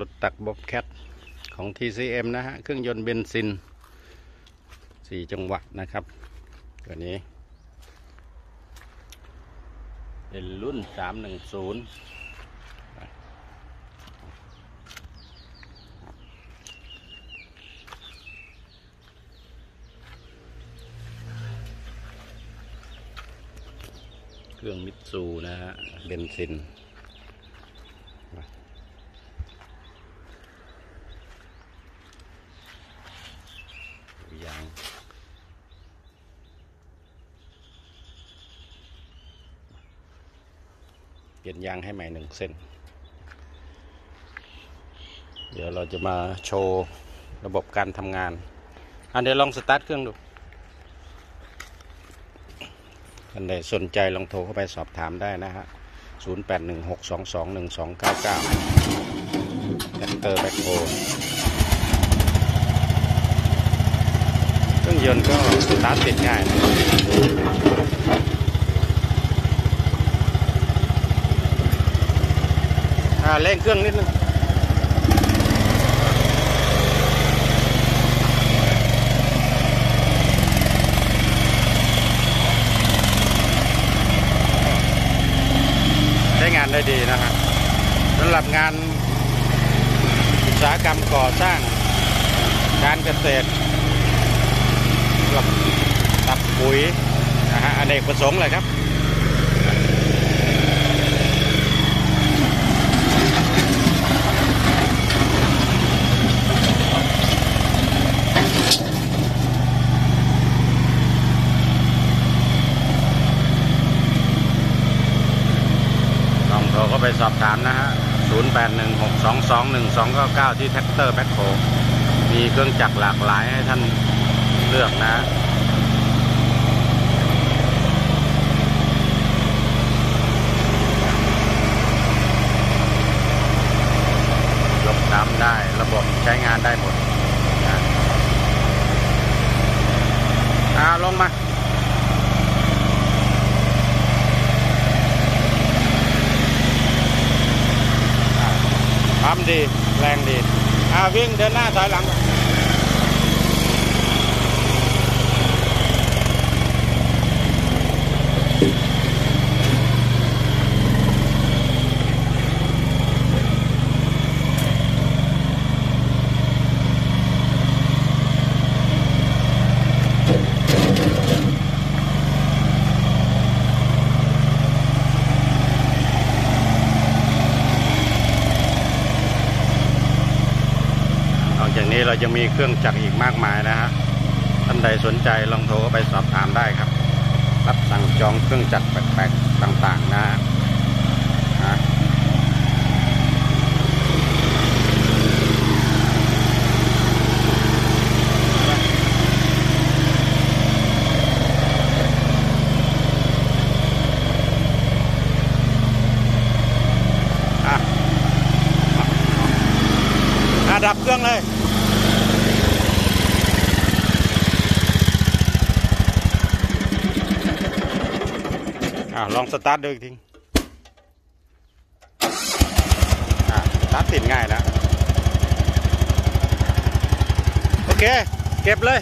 รถตักบ๊อบแคทของ TCM นะฮะ เครื่องยนต์เบนซิน 4 จังหวะนะครับ ตัวนี้ เป็นรุ่น 310 เครื่องมิตซูนะฮะ เบนซิน ยาง เปลี่ยนยางให้ใหม่หนึ่งเส้น เดี๋ยวเราจะมาโชว์ระบบการทำงานอันเดี๋ยวลองสตาร์ทเครื่องดูท่านใดสนใจลองโทรเข้าไปสอบถามได้นะฮะ 0816221299แท็กเตอร์แบ็คโฮเครื่องยนต์ก็สตาร์ทติดง่ายนะ อ่าเร่งเครื่องนิดนึงใช้งานได้ดีนะฮะสำหรับงานอุตสาหกรรมก่อสร้างการเกษตรหรับตับปุ๋ยนะฮะอเนกประสงค์เลยครับ โทรก็ไปสอบถามนะฮะ 0816221299 ที่แท็กเตอร์แบ็คโฮมีเครื่องจักรหลากหลายให้ท่านเลือกนะยกน้ำได้ระบบใช้งานได้หมดนะอ่าลงมา ดีแรงดีอ่าวิ่งเดินหน้าถอยหลัง นี้เรายังมีเครื่องจักรอีกมากมายนะฮะท่านใดสนใจลองโทรไปสอบถามได้ครับ รับสั่งจองเครื่องจักรแปลกๆต่างๆนะฮะฮะอะอะดับเครื่องเลย ลองสตาร์ทดูอีกทีสตาร์ทติดง่ายแล้ว โอเค เก็บเลย